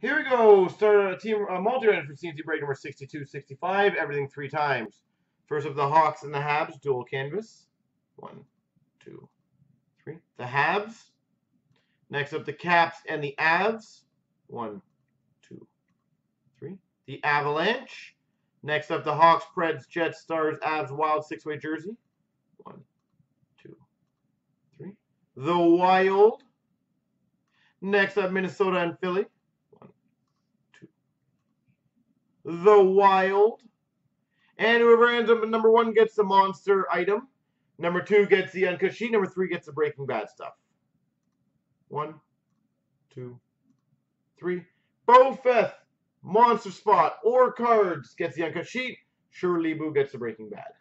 Here we go. Start a team uh, multi-run for CNC break number 62, 65. Everything three times. First up, the Hawks and the Habs dual canvas. One, two, three. The Habs. Next up, the Caps and the Avs. One, two, three. The Avalanche. Next up, the Hawks, Preds, Jets, Stars, Avs, Wild six-way jersey. One, two, three. The Wild. Next up, Minnesota and Philly. The Wild. And whoever ends up at number one gets the monster item. Number two gets the uncut sheet. Number three gets the Breaking Bad stuff. One, two, three. Bofeth, Monster Spot, or Cards gets the uncut sheet. Shirley Boo gets the Breaking Bad.